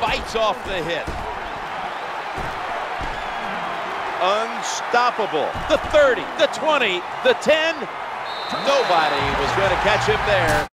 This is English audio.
Bites off the hit. Unstoppable. The 30, the 20, the 10. Nobody was going to catch him there.